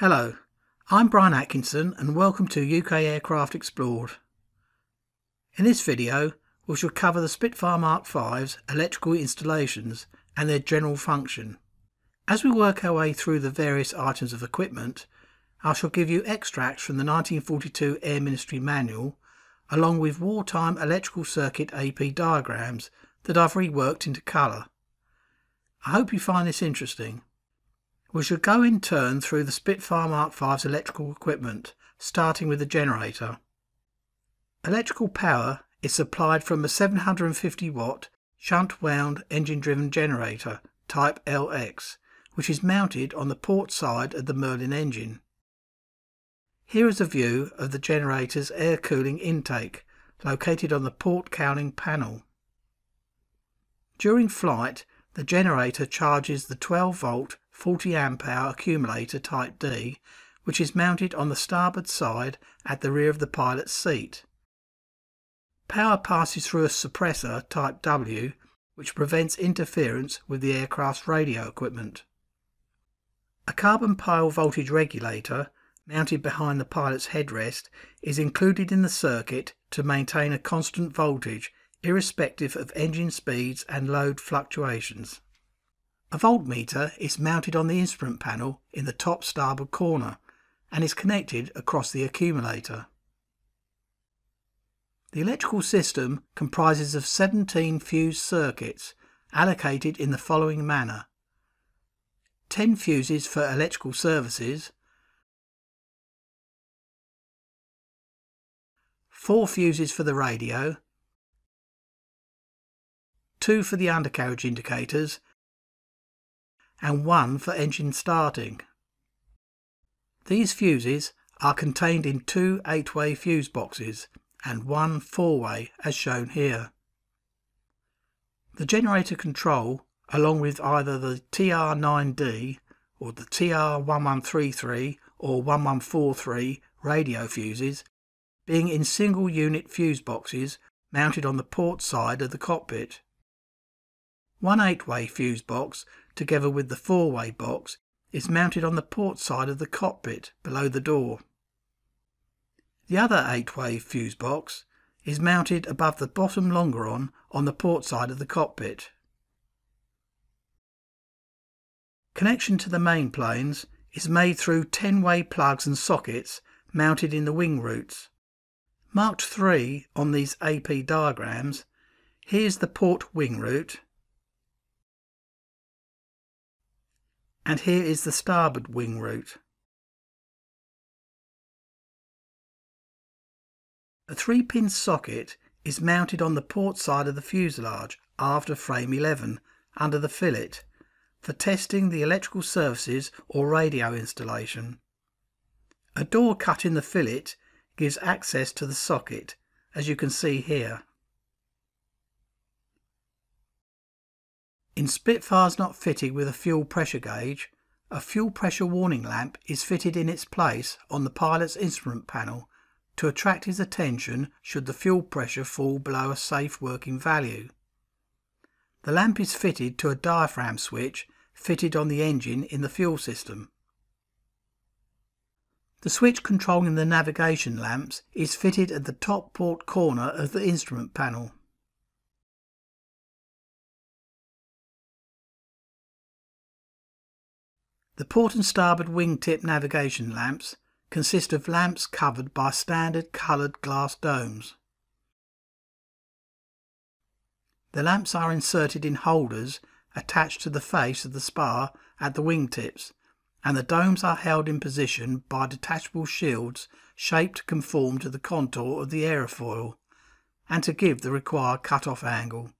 Hello, I'm Bryan Atkinson and welcome to UK Aircraft Explored. In this video we shall cover the Spitfire Mark V's electrical installations and their general function. As we work our way through the various items of equipment, I shall give you extracts from the 1942 Air Ministry Manual along with wartime electrical circuit AP diagrams that I've reworked into colour. I hope you find this interesting. We shall go in turn through the Spitfire Mark V's electrical equipment, starting with the generator. Electrical power is supplied from a 750 watt shunt wound engine driven generator type LX, which is mounted on the port side of the Merlin engine. Here is a view of the generator's air cooling intake, located on the port cowling panel. During flight, the generator charges the 12 volt 40 amp hour accumulator type D which is mounted on the starboard side at the rear of the pilot's seat. Power passes through a suppressor type W which prevents interference with the aircraft's radio equipment. A carbon pile voltage regulator mounted behind the pilot's headrest is included in the circuit to maintain a constant voltage irrespective of engine speeds and load fluctuations. A voltmeter is mounted on the instrument panel in the top starboard corner and is connected across the accumulator. The electrical system comprises of 17 fused circuits allocated in the following manner. 10 fuses for electrical services, 4 fuses for the radio, 2 for the undercarriage indicators and 1 for engine starting. These fuses are contained in two 8-way fuse boxes and one 4-way as shown here. The generator control along with either the TR9D or the TR1133 or 1143 radio fuses being in single unit fuse boxes mounted on the port side of the cockpit. One 8-way fuse box together with the 4-way box is mounted on the port side of the cockpit below the door. The other 8-way fuse box is mounted above the bottom longeron on the port side of the cockpit. Connection to the main planes is made through 10-way plugs and sockets mounted in the wing roots. Marked 3 on these AP diagrams, here's the port wing root, and here is the starboard wing root. A 3-pin socket is mounted on the port side of the fuselage after frame 11 under the fillet for testing the electrical services or radio installation. A door cut in the fillet gives access to the socket as you can see here. In Spitfires not fitted with a fuel pressure gauge, a fuel pressure warning lamp is fitted in its place on the pilot's instrument panel to attract his attention should the fuel pressure fall below a safe working value. The lamp is fitted to a diaphragm switch fitted on the engine in the fuel system. The switch controlling the navigation lamps is fitted at the top port corner of the instrument panel. The port and starboard wingtip navigation lamps consist of lamps covered by standard coloured glass domes. The lamps are inserted in holders attached to the face of the spar at the wingtips and the domes are held in position by detachable shields shaped to conform to the contour of the aerofoil and to give the required cut-off angle.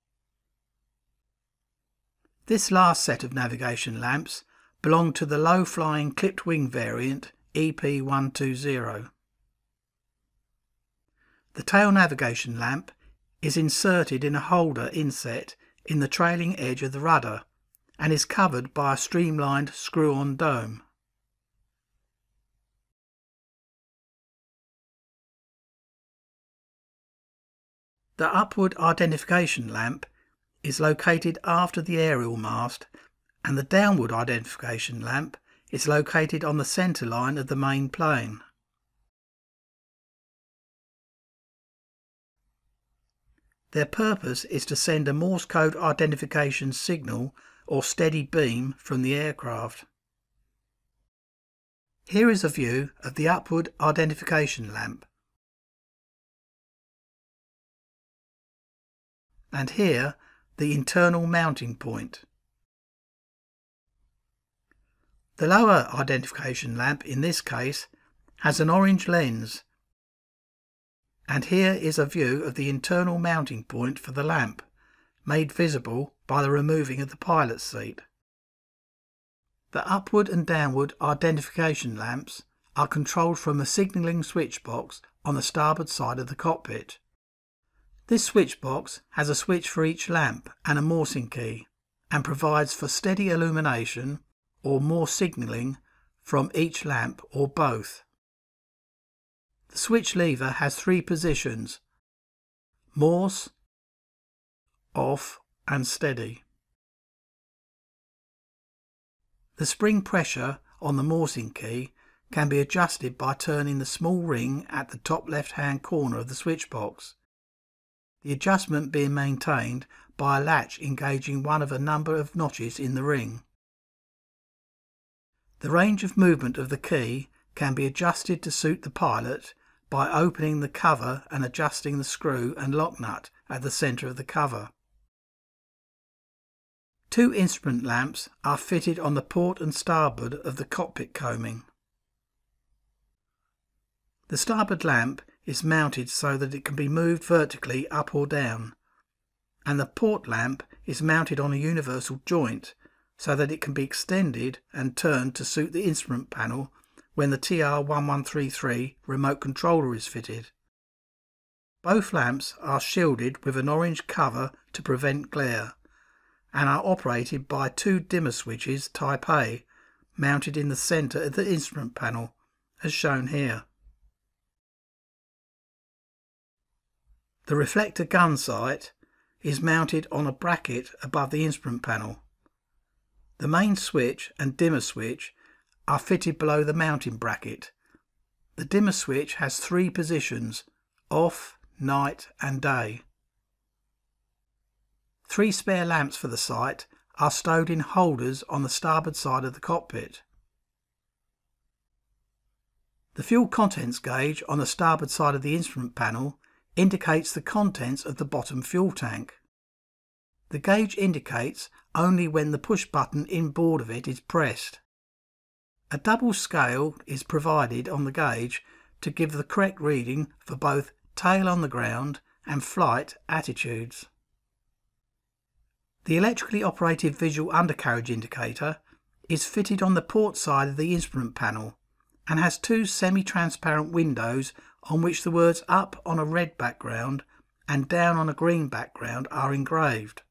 This last set of navigation lamps belonged to the low-flying clipped wing variant EP120. The tail navigation lamp is inserted in a holder inset in the trailing edge of the rudder and is covered by a streamlined screw-on dome. The upward identification lamp is located after the aerial mast and the downward identification lamp is located on the centre line of the main plane. Their purpose is to send a Morse code identification signal or steady beam from the aircraft. Here is a view of the upward identification lamp. And here the internal mounting point. The lower identification lamp in this case has an orange lens and here is a view of the internal mounting point for the lamp, made visible by the removing of the pilot's seat. The upward and downward identification lamps are controlled from a signalling switch box on the starboard side of the cockpit. This switch box has a switch for each lamp and a Morsing key and provides for steady illumination or Morse signalling from each lamp or both. The switch lever has three positions, Morse, off and steady. The spring pressure on the Morsing key can be adjusted by turning the small ring at the top left hand corner of the switch box. The adjustment being maintained by a latch engaging one of a number of notches in the ring. The range of movement of the key can be adjusted to suit the pilot by opening the cover and adjusting the screw and lock nut at the centre of the cover. Two instrument lamps are fitted on the port and starboard of the cockpit coaming. The starboard lamp is mounted so that it can be moved vertically up or down, and the port lamp is mounted on a universal joint so that it can be extended and turned to suit the instrument panel when the TR1133 remote controller is fitted. Both lamps are shielded with an orange cover to prevent glare and are operated by two dimmer switches type A mounted in the centre of the instrument panel as shown here. The reflector gun sight is mounted on a bracket above the instrument panel. The main switch and dimmer switch are fitted below the mounting bracket. The dimmer switch has three positions, off, night and day. Three spare lamps for the sight are stowed in holders on the starboard side of the cockpit. The fuel contents gauge on the starboard side of the instrument panel indicates the contents of the bottom fuel tank. The gauge indicates only when the push button inboard of it is pressed. A double scale is provided on the gauge to give the correct reading for both tail on the ground and flight attitudes. The electrically operated visual undercarriage indicator is fitted on the port side of the instrument panel and has two semi-transparent windows on which the words up on a red background and down on a green background are engraved.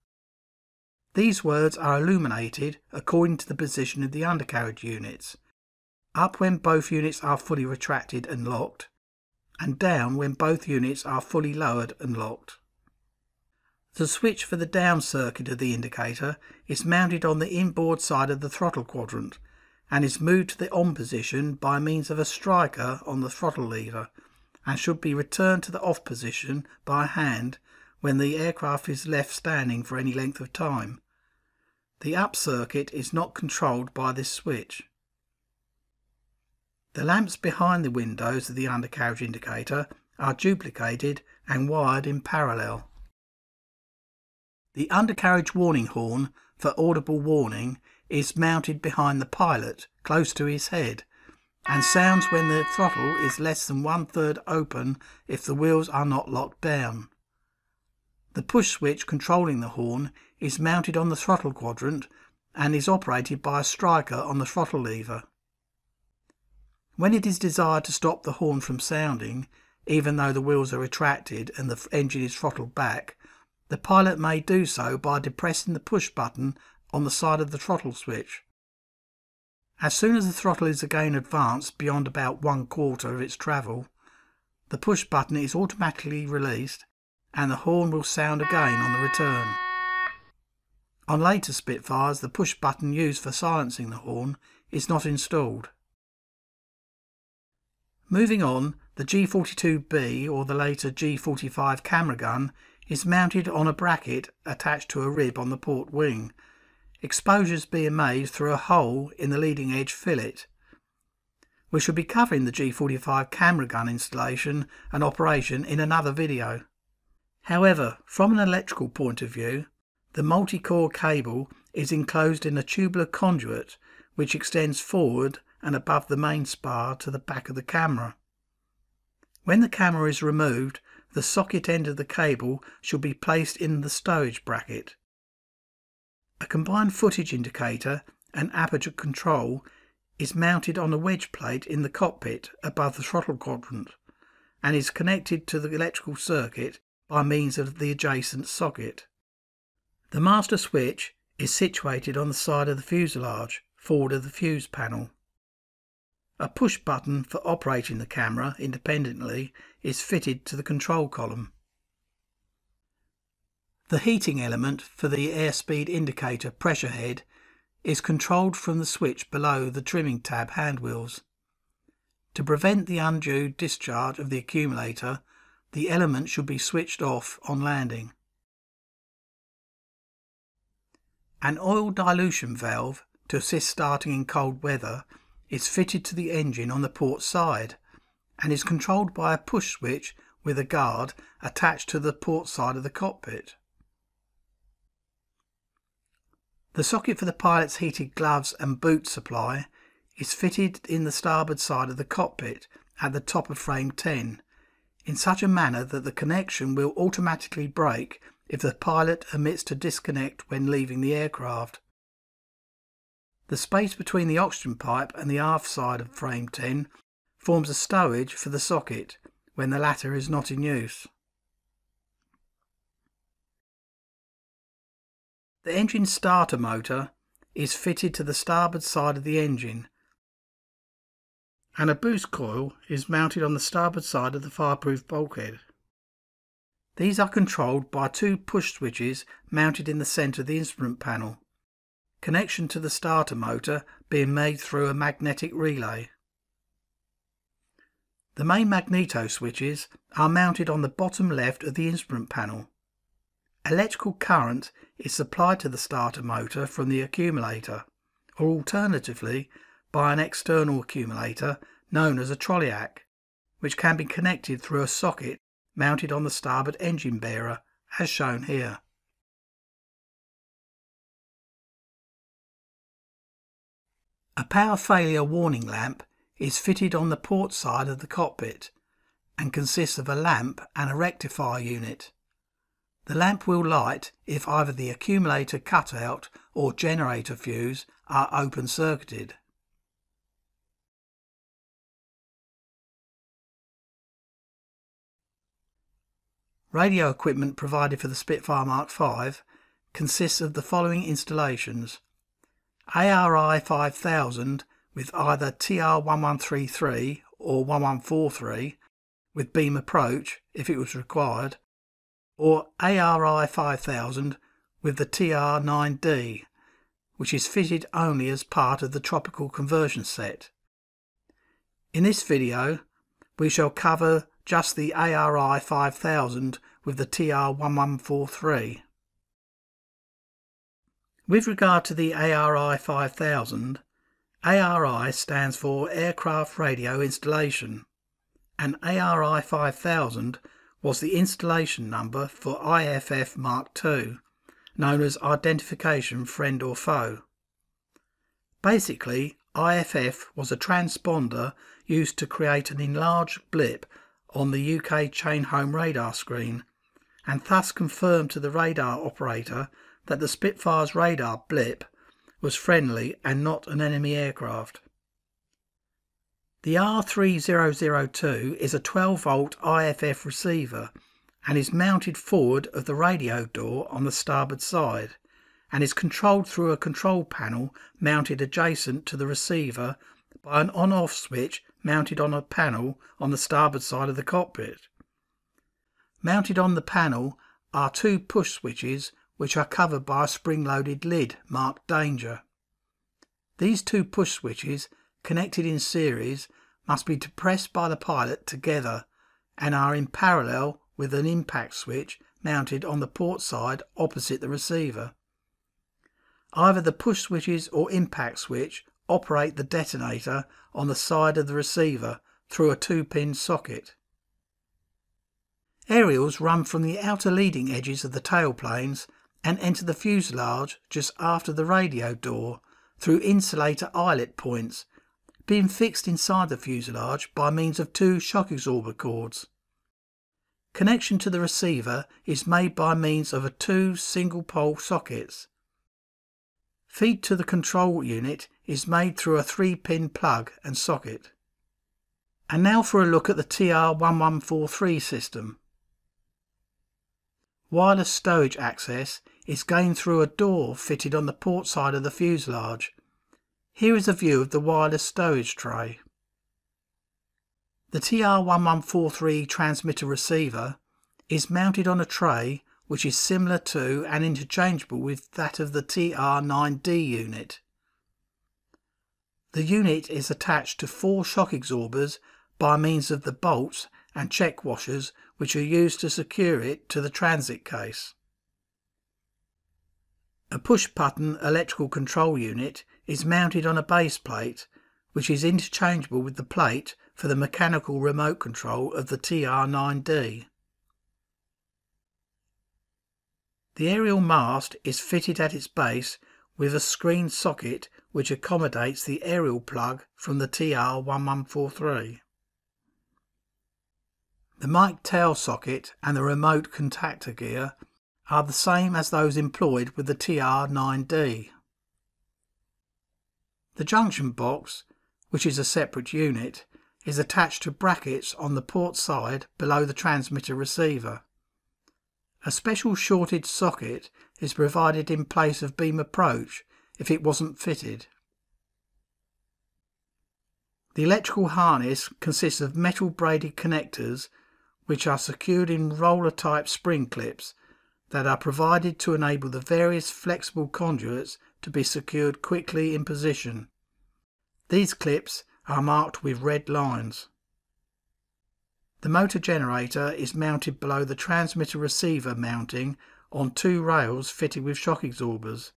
These words are illuminated according to the position of the undercarriage units up when both units are fully retracted and locked, and down when both units are fully lowered and locked. The switch for the down circuit of the indicator is mounted on the inboard side of the throttle quadrant and is moved to the on position by means of a striker on the throttle lever and should be returned to the off position by hand when the aircraft is left standing for any length of time. The up circuit is not controlled by this switch. The lamps behind the windows of the undercarriage indicator are duplicated and wired in parallel. The undercarriage warning horn for audible warning is mounted behind the pilot close to his head and sounds when the throttle is less than one third open if the wheels are not locked down. The push switch controlling the horn is mounted on the throttle quadrant and is operated by a striker on the throttle lever. When it is desired to stop the horn from sounding, even though the wheels are retracted and the engine is throttled back, the pilot may do so by depressing the push button on the side of the throttle switch. As soon as the throttle is again advanced beyond about one quarter of its travel, the push button is automatically released and the horn will sound again on the return. On later Spitfires, the push button used for silencing the horn is not installed. Moving on, the G42B or the later G45 camera gun is mounted on a bracket attached to a rib on the port wing, exposures being made through a hole in the leading edge fillet. We shall be covering the G45 camera gun installation and operation in another video. However, from an electrical point of view, the multi-core cable is enclosed in a tubular conduit which extends forward and above the main spar to the back of the camera. When the camera is removed, the socket end of the cable should be placed in the stowage bracket. A combined footage indicator and aperture control is mounted on a wedge plate in the cockpit above the throttle quadrant and is connected to the electrical circuit by means of the adjacent socket. The master switch is situated on the side of the fuselage, forward of the fuse panel. A push button for operating the camera independently is fitted to the control column. The heating element for the airspeed indicator pressure head is controlled from the switch below the trimming tab handwheels. To prevent the undue discharge of the accumulator, the element should be switched off on landing. An oil dilution valve to assist starting in cold weather is fitted to the engine on the port side and is controlled by a push switch with a guard attached to the port side of the cockpit. The socket for the pilot's heated gloves and boot supply is fitted in the starboard side of the cockpit at the top of frame 10 in such a manner that the connection will automatically break if the pilot omits to disconnect when leaving the aircraft. The space between the oxygen pipe and the aft side of frame 10 forms a stowage for the socket when the latter is not in use. The engine starter motor is fitted to the starboard side of the engine and a boost coil is mounted on the starboard side of the fireproof bulkhead. These are controlled by two push switches mounted in the centre of the instrument panel. Connection to the starter motor being made through a magnetic relay. The main magneto switches are mounted on the bottom left of the instrument panel. Electrical current is supplied to the starter motor from the accumulator, or alternatively by an external accumulator known as a trolliac, which can be connected through a socket mounted on the starboard engine bearer, as shown here. A power failure warning lamp is fitted on the port side of the cockpit and consists of a lamp and a rectifier unit. The lamp will light if either the accumulator cutout or generator fuse are open circuited. Radio equipment provided for the Spitfire Mark V consists of the following installations. ARI 5000 with either TR1133 or 1143 with beam approach if it was required, or ARI 5000 with the TR9D, which is fitted only as part of the tropical conversion set. In this video, we shall cover just the ARI 5000 with the TR1143. With regard to the ARI 5000, ARI stands for Aircraft Radio Installation, and ARI 5000 was the installation number for IFF Mark II, known as Identification Friend or Foe. Basically, IFF was a transponder used to create an enlarged blip on the UK chain home radar screen and thus confirmed to the radar operator that the Spitfire's radar blip was friendly and not an enemy aircraft. The R3002 is a 12 volt IFF receiver and is mounted forward of the radio door on the starboard side and is controlled through a control panel mounted adjacent to the receiver by an on off switch mounted on a panel on the starboard side of the cockpit. Mounted on the panel are two push switches which are covered by a spring-loaded lid marked danger. These two push switches, connected in series, must be depressed by the pilot together and are in parallel with an impact switch mounted on the port side opposite the receiver. Either the push switches or impact switch operate the detonator on the side of the receiver through a two-pin socket. Aerials run from the outer leading edges of the tailplanes and enter the fuselage just after the radio door through insulator eyelet points, being fixed inside the fuselage by means of two shock absorber cords. Connection to the receiver is made by means of a two single pole sockets. Feed to the control unit is made through a 3-pin plug and socket. And now for a look at the TR1143 system. Wireless stowage access is gained through a door fitted on the port side of the fuselage. Here is a view of the wireless stowage tray. The TR1143 transmitter receiver is mounted on a tray which is similar to and interchangeable with that of the TR9D unit. The unit is attached to four shock absorbers by means of the bolts and check washers which are used to secure it to the transit case. A push button electrical control unit is mounted on a base plate which is interchangeable with the plate for the mechanical remote control of the TR9D. The aerial mast is fitted at its base with a screen socket which accommodates the aerial plug from the TR1143. The mic-tel socket and the remote contactor gear are the same as those employed with the TR9D. The junction box, which is a separate unit, is attached to brackets on the port side below the transmitter receiver. A special shorted socket is provided in place of beam approach if it wasn't fitted. The electrical harness consists of metal braided connectors which are secured in roller type spring clips that are provided to enable the various flexible conduits to be secured quickly in position. These clips are marked with red lines. The motor generator is mounted below the transmitter receiver mounting on two rails fitted with shock absorbers.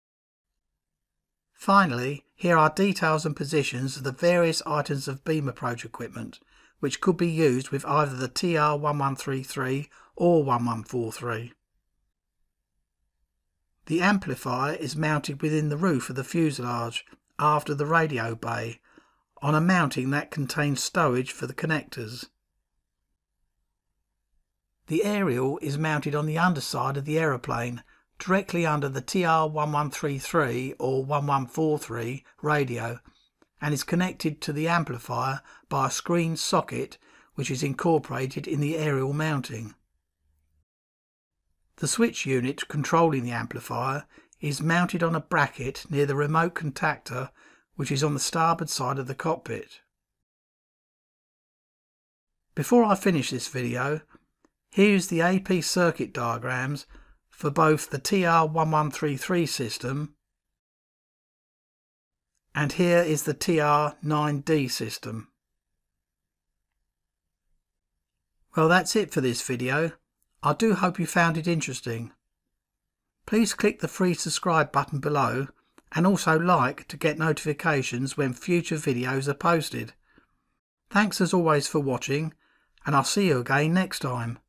Finally, here are details and positions of the various items of beam approach equipment, which could be used with either the TR1133 or 1143. The amplifier is mounted within the roof of the fuselage after the radio bay on a mounting that contains stowage for the connectors. The aerial is mounted on the underside of the aeroplane, directly under the TR1133 or 1143 radio and is connected to the amplifier by a screen socket which is incorporated in the aerial mounting. The switch unit controlling the amplifier is mounted on a bracket near the remote contactor which is on the starboard side of the cockpit. Before I finish this video, Here's the AP circuit diagrams for both the TR1133 system and here is the TR9D system. Well that's it for this video. I do hope you found it interesting. Please click the free subscribe button below and also like to get notifications when future videos are posted. Thanks as always for watching and I'll see you again next time.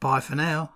Bye for now.